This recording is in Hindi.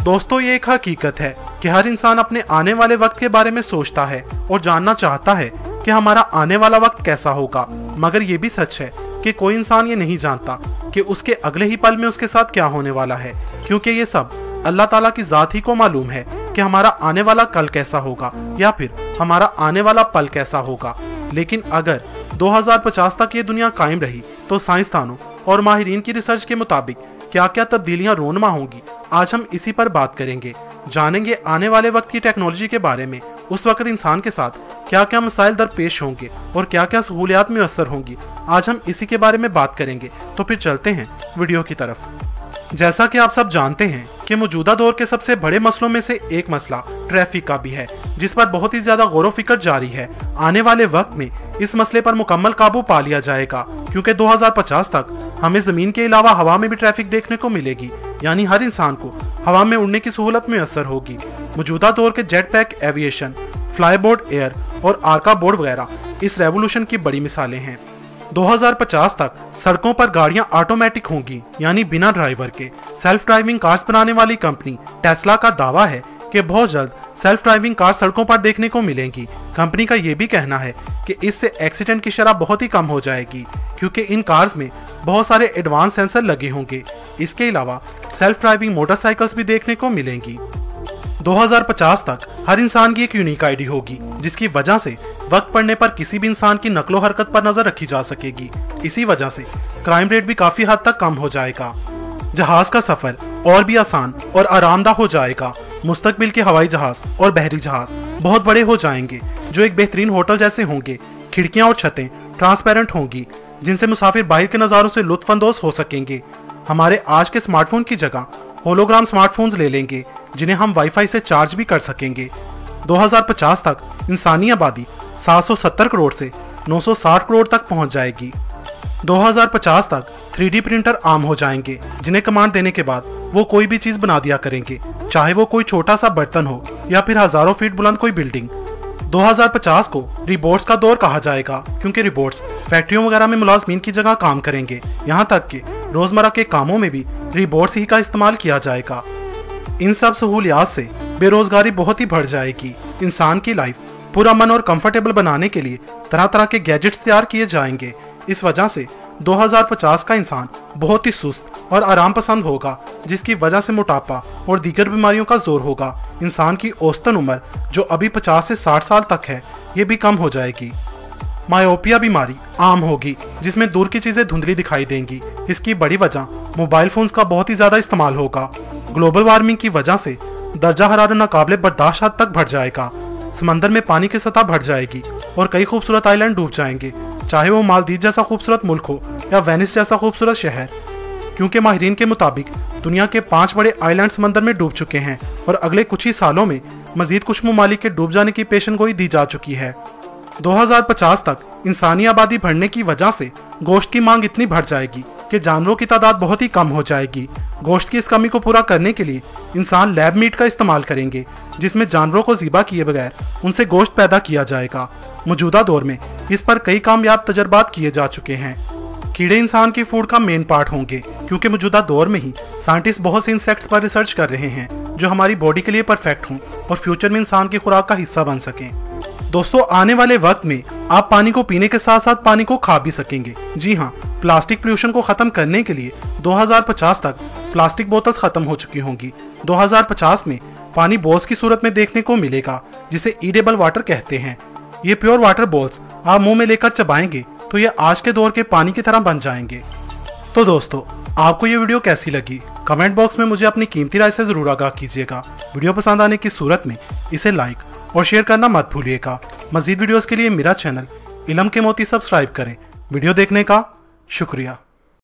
दोस्तों, ये एक हकीकत है कि हर इंसान अपने आने वाले वक्त के बारे में सोचता है और जानना चाहता है कि हमारा आने वाला वक्त कैसा होगा। मगर ये भी सच है कि कोई इंसान ये नहीं जानता कि उसके अगले ही पल में उसके साथ क्या होने वाला है। क्योंकि ये सब अल्लाह ताला की जात ही को मालूम है कि हमारा आने वाला कल कैसा होगा या फिर हमारा आने वाला पल कैसा होगा। लेकिन अगर 2050 तक ये दुनिया कायम रही तो साइंसदानों और माहरीन की रिसर्च के मुताबिक क्या क्या तब्दीलियाँ रोनमा होंगी, आज हम इसी पर बात करेंगे। जानेंगे आने वाले वक्त की टेक्नोलॉजी के बारे में, उस वक्त इंसान के साथ क्या क्या मसाइल दरपेश होंगे और क्या क्या सहूलियात में असर होंगी, आज हम इसी के बारे में बात करेंगे। तो फिर चलते हैं वीडियो की तरफ़। जैसा कि आप सब जानते हैं कि मौजूदा दौर के सबसे बड़े मसलों में से एक मसला ट्रैफ़िक का भी है, जिस पर बहुत ही ज़्यादा गौर फ़िक्र जारी है। आने वाले वक्त में इस मसले पर मुकम्मल काबू पा लिया जाएगा, क्योंकि 2050 तक हमें ज़मीन के अलावा हवा में भी ट्रैफ़िक देखने को मिलेगी, यानी हर इंसान को हवा में उड़ने की सहूलत में असर होगी। मौजूदा दौर के jet pack aviation flyboard air और आर्का बोर्ड वगैरह इस रेवोल्यूशन की बड़ी मिसालें हैं। 2050 तक सड़कों पर गाड़ियाँ ऑटोमेटिक होंगी, यानी बिना ड्राइवर के। सेल्फ ड्राइविंग कार्स बनाने वाली कंपनी टेस्ला का दावा है कि बहुत जल्द सेल्फ ड्राइविंग कार सड़कों पर देखने को मिलेंगी। कंपनी का ये भी कहना है कि इससे एक्सीडेंट की शराब बहुत ही कम हो जाएगी, क्योंकि इन कार्स में बहुत सारे एडवांस सेंसर लगे होंगे। इसके अलावा सेल्फ ड्राइविंग मोटरसाइकिल्स भी देखने को मिलेंगी। 2050 तक हर इंसान की एक यूनिक आईडी होगी, जिसकी वजह से वक्त पड़ने पर किसी भी इंसान की नकलो हरकत पर नज़र रखी जा सकेगी। इसी वजह से क्राइम रेट भी काफ़ी हद तक कम हो जाएगा। जहाज़ का सफ़र और भी आसान और आरामदा हो जाएगा। मुस्तकबिल के हवाई जहाज़ और बहरी जहाज़ बहुत बड़े हो जाएँगे, जो एक बेहतरीन होटल जैसे होंगे। खिड़कियाँ और छतें ट्रांसपेरेंट होंगी, जिनसे मुसाफिर बाहर के नज़ारों से लुत्फानंदोज हो सकेंगे। हमारे आज के स्मार्टफ़ोन की जगह होलोग्राम स्मार्टफोन्स ले लेंगे, जिन्हें हम वाईफाई से चार्ज भी कर सकेंगे। 2050 तक इंसानी आबादी 770 करोड़ से 960 करोड़ तक पहुँच जाएगी। 2050 तक 3D प्रिंटर आम हो जाएँगे, जिन्हें कमांड देने के बाद वो कोई भी चीज़ बना दिया करेंगे, चाहे वो कोई छोटा सा बर्तन हो या फिर हज़ारों फीट बुलंद कोई बिल्डिंग 2050 को रिबोट्स का दौर कहा जाएगा, क्योंकि रिबोट्स फैक्ट्रियों वगैरह में मुलाजमीन की जगह काम करेंगे। यहाँ तक कि रोज़मर्रा के कामों में भी रिबोट्स ही का इस्तेमाल किया जाएगा। इन सब सहूलियात से बेरोजगारी बहुत ही बढ़ जाएगी। इंसान की लाइफ पूरा मन और कंफर्टेबल बनाने के लिए तरह तरह के गैजेट्स तैयार किए जाएँगे। इस वजह से 2050 का इंसान बहुत ही सुस्त और आराम पसंद होगा, जिसकी वजह से मोटापा और दीगर बीमारियों का ज़ोर होगा। इंसान की औसतन उम्र, जो अभी 50 से 60 साल तक है, ये भी कम हो जाएगी। मायोपिया बीमारी आम होगी, जिसमें दूर की चीज़ें धुंधली दिखाई देंगी। इसकी बड़ी वजह मोबाइल फोन्स का बहुत ही ज़्यादा इस्तेमाल होगा। ग्लोबल वार्मिंग की वजह से दर्जा हरारत नाकाबले बर्दाश्त तक बढ़ जाएगा। समंदर में पानी की सतह बढ़ जाएगी और कई खूबसूरत आइलैंड डूब जाएँगे। चाहे वो मालदीव जैसा खूबसूरत मुल्क हो या वेनिस जैसा खूबसूरत शहर, क्योंकि माहरीन के मुताबिक दुनिया के पाँच बड़े आइलैंड समंदर में डूब चुके हैं और अगले कुछ ही सालों में मजीद कुछ ममालिक के डूब जाने की पेशन गोई दी जा चुकी है। 2050 तक इंसानी आबादी बढ़ने की वजह से गोश्त की मांग इतनी बढ़ जाएगी कि जानवरों की तादाद बहुत ही कम हो जाएगी। गोश्त की इस कमी को पूरा करने के लिए इंसान लैब मीट का इस्तेमाल करेंगे, जिसमें जानवरों को जीबा किए बगैर उनसे गोश्त पैदा किया जाएगा। मौजूदा दौर में इस पर कई कामयाब तजर्बात किए जा चुके हैं। कीड़े इंसान की फ़ूड का मेन पार्ट होंगे, क्योंकि मौजूदा दौर में ही साइंटिस्ट बहुत से इंसेक्ट्स पर रिसर्च कर रहे हैं, जो हमारी बॉडी के लिए परफेक्ट हों और फ्यूचर में इंसान की खुराक का हिस्सा बन सकें। दोस्तों, आने वाले वक्त में आप पानी को पीने के साथ साथ पानी को खा भी सकेंगे। जी हाँ प्लास्टिक पोल्यूशन को खत्म करने के लिए 2050 तक प्लास्टिक बोतल्स खत्म हो चुकी होंगी। 2050 में पानी बॉल्स की सूरत में देखने को मिलेगा, जिसे ईडेबल वाटर कहते हैं। ये प्योर वाटर बॉल्स आप मुँह में लेकर चबाएँगे तो ये आज के दौर के पानी की तरह बन जाएँगे। तो दोस्तों, आपको ये वीडियो कैसी लगी? कमेंट बॉक्स में मुझे अपनी कीमती राय से ज़रूर आगाह कीजिएगा। वीडियो पसंद आने की सूरत में इसे लाइक और शेयर करना मत भूलिएगा। मजीद वीडियोज़ के लिए मेरा चैनल इलम के मोती सब्सक्राइब करें। वीडियो देखने का शुक्रिया।